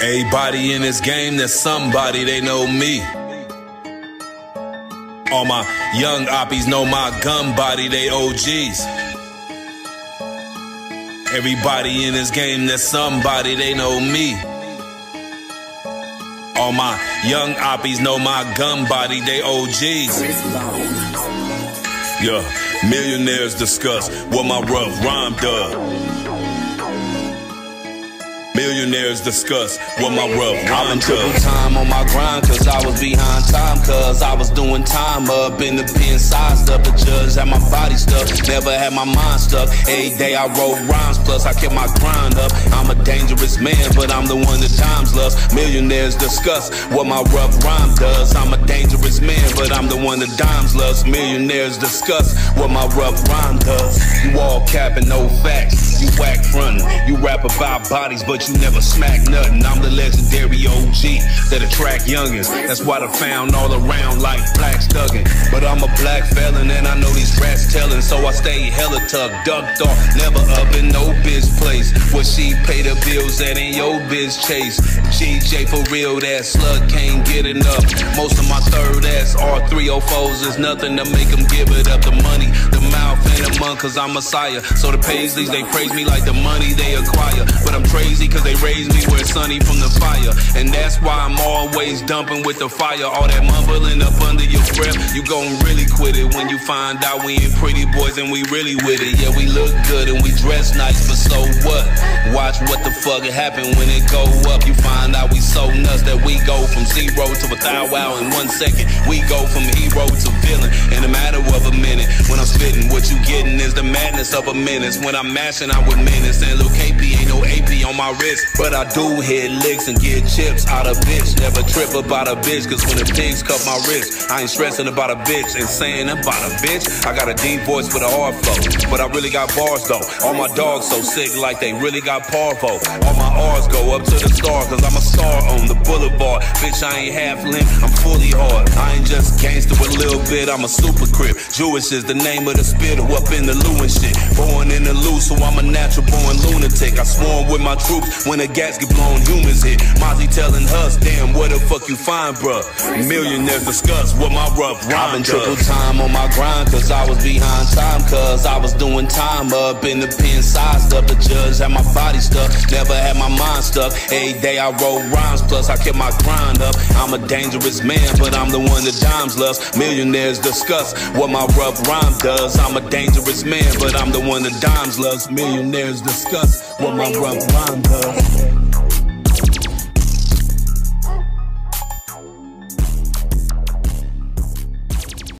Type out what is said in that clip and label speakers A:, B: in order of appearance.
A: Everybody in this game, there's somebody they know me. All my young oppies know my gun body, they OGs. Everybody in this game, there's somebody they know me. All my young oppies know my gun body, they OGs. Yeah, millionaires discuss what my rough rhyme does. Millionaires discuss what my rough rhyme
B: triple time on my grind cause I was behind time cause I was doing time up in the pen sized up. The judge had my body stuck never had my mind stuck. Every day I wrote rhymes plus I kept my grind up. I'm a dangerous man but I'm the one that times loves millionaires discuss what my rough rhyme does. I'm a dangerous man but I'm the one that dimes loves millionaires discuss what my rough rhyme does. You all capping no facts. You about bodies but you never smack nothing. I'm the legendary OG that attract youngins. That's why I found all around like black stuggin'. But I'm a black felon and I know these rats tellin', so I stay hella tucked, ducked off, never up in no biz place. What she pay the bills that ain't your biz chase. GJ for real, that slug can't get enough. Most of my third ass R304s is nothing to make them give it up. The money, the month, cause I'm Messiah. So the Paisleys, they praise me like the money they acquire. But I'm crazy cause they raised me where sunny from the fire. And that's why I'm always dumping with the fire. All that mumbling up under your breath, you gon' really quit it when you find out we ain't pretty boys and we really with it. Yeah, we look good and we dress nice, but so what? Watch what the fuck happen when it go up. You find out we so nuts that we go from zero to a thou wow in one second. We go from hero to villain in a matter of a minute. When I'm spitting, what you getting is the madness of a menace. When I'm mashing, I'm with menace. And Lil KP ain't no AP on my wrist wrist. But I do hit licks and get chips out of bitch. Never trip about a bitch, cause when the pigs cut my wrist, I ain't stressing about a bitch and saying about a bitch. I got a deep voice with a hard flow, but I really got bars though. All my dogs so sick like they really got parvo. All my R's go up to the star, cause I'm a star on the boulevard. Bitch, I ain't half limp, I'm fully hard. I ain't just gangster with a little bit, I'm a super crip. Jewish is the name of the spitter up in the Lou and shit. Born in the so I'm a natural born lunatic. I swarm with my troops when the gas get blown, humans hit. Mozzie telling us, damn, what the fuck you find, bruh? Millionaires discuss what my rough rhyme I've been triple time on my grind, cause I was behind time, cause I was doing time up in the pen sized up. The judge had my body stuck, never had my mind stuck. Every day I roll rhymes, plus I kept my grind up. I'm a dangerous man, but I'm the one that dimes loves. Millionaires discuss what my rough rhyme does. I'm a dangerous man, but I'm the one that dimes loves. Millionaires discuss what my rough rhyme does.